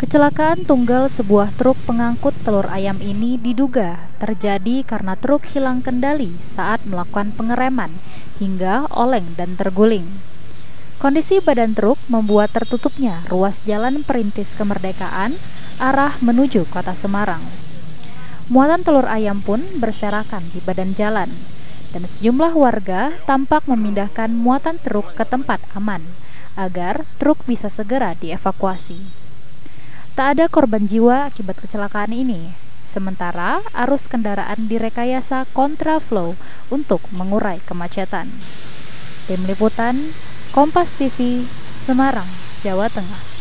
Kecelakaan tunggal sebuah truk pengangkut telur ayam ini diduga terjadi karena truk hilang kendali saat melakukan pengereman hingga oleng dan terguling. Kondisi badan truk membuat tertutupnya ruas jalan perintis kemerdekaan arah menuju kota Semarang. Muatan telur ayam pun berserakan di badan jalan dan sejumlah warga tampak memindahkan muatan truk ke tempat aman agar truk bisa segera dievakuasi. Tak ada korban jiwa akibat kecelakaan ini. Sementara arus kendaraan direkayasa kontraflow untuk mengurai kemacetan. Tim Liputan Kompas TV Semarang, Jawa Tengah.